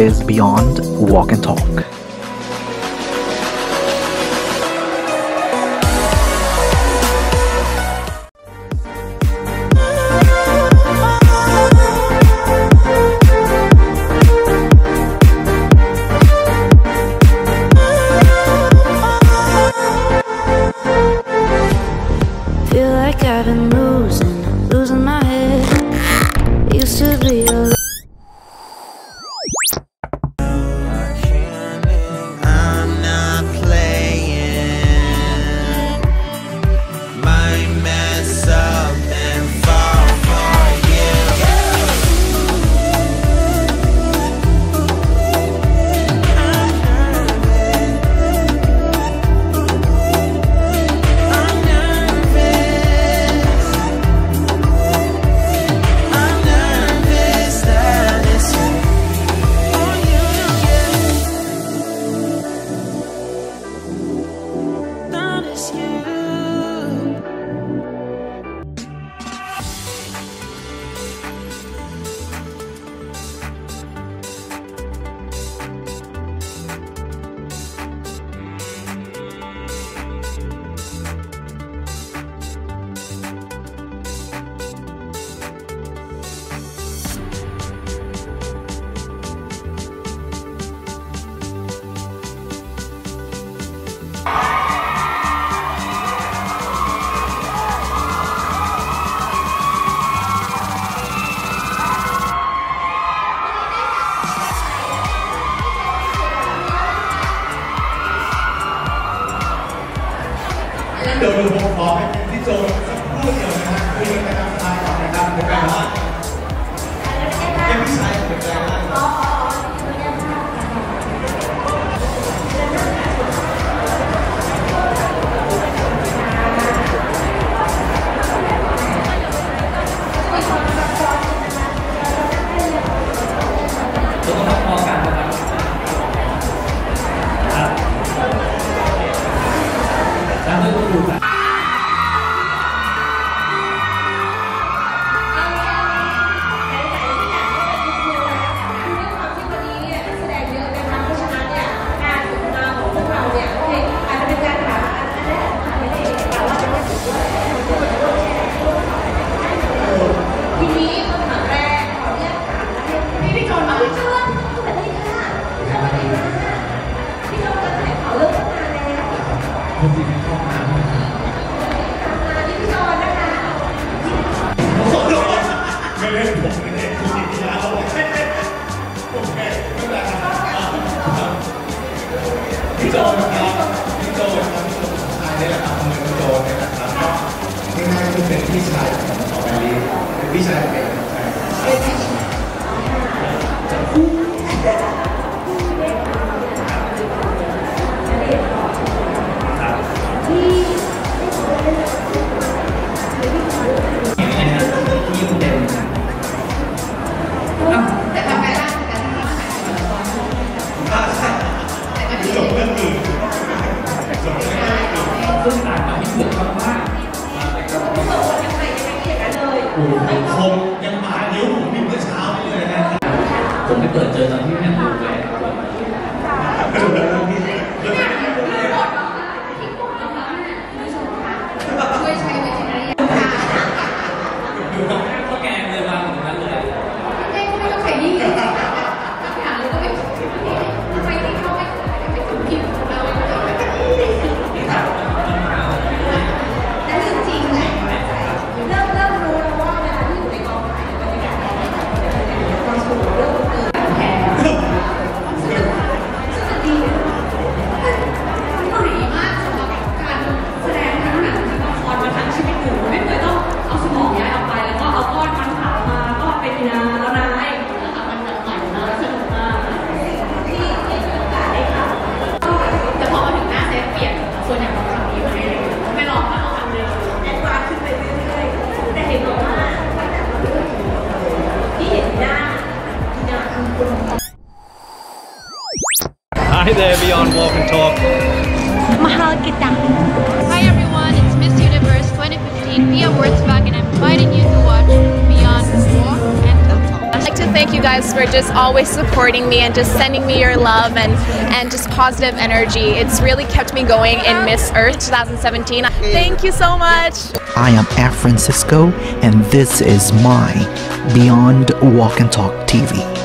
is beyond walk and talk. Feel like I've been losing, losing โจทย์ผู้เกี่ยวกับเรื่องการทำลายก่อนนะครับในการ 比赛，胜利，比赛。 อ้โหผคมยังบาดนิ้วผมมีเมื่อเช้านี่เลยนะผมไปเปิดเจอตอนที่ Hi there, Beyond Walk and Talk. Mahal kita. Hi everyone, it's Miss Universe 2015 Pia Wurtzbach and I'm inviting you to watch Beyond Walk and Talk. I'd like to thank you guys for just always supporting me and just sending me your love and, and just positive energy. It's really kept me going in Miss Earth 2017. Thank you so much. I am Af Francisco and this is my Beyond Walk and Talk TV.